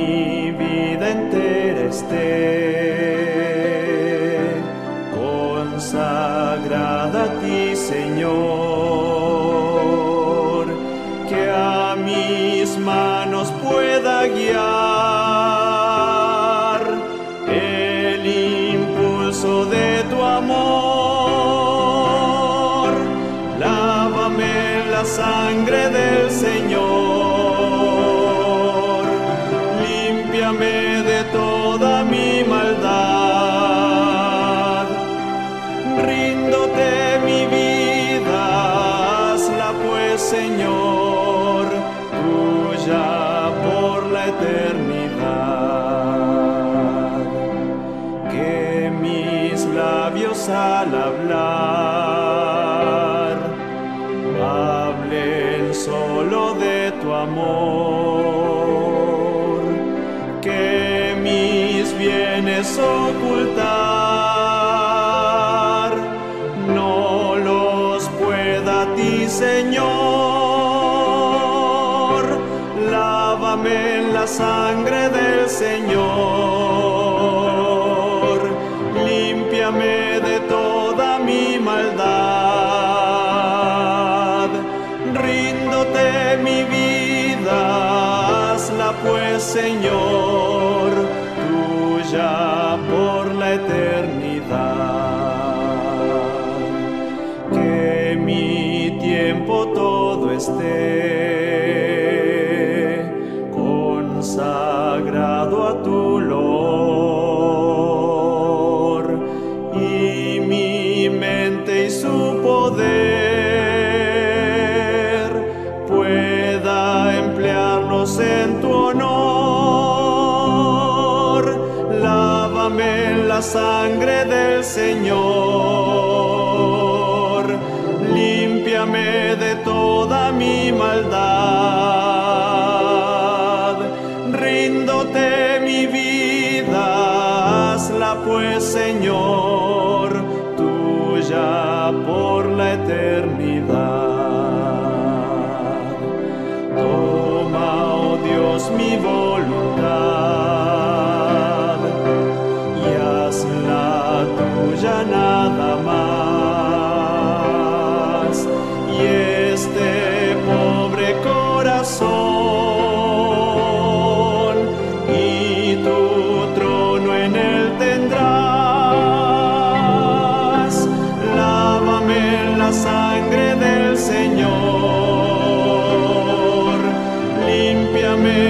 mi vida entera esté consagrada a ti, Señor, que a mis manos pueda guiar el impulso de tu amor. Lávame la sangre del Señor. De toda mi maldad. Ríndote mi vida, hazla pues, Señor, tuya por la eternidad. Que mis labios al hablar hablen solo de tu amor. Bienes ocultar no los pueda a ti, Señor. Lávame en la sangre del Señor. Límpiame de toda mi maldad. Ríndote mi vida, hazla pues, Señor, tuya por la eternidad. Que mi tiempo todo esté consagrado a tu olor y mi mente y su poder pueda emplearlos en tu sangre del Señor, límpiame de toda mi maldad. Ríndote mi vida, hazla pues, Señor, tuya por la eternidad. Sangre del Señor, límpiame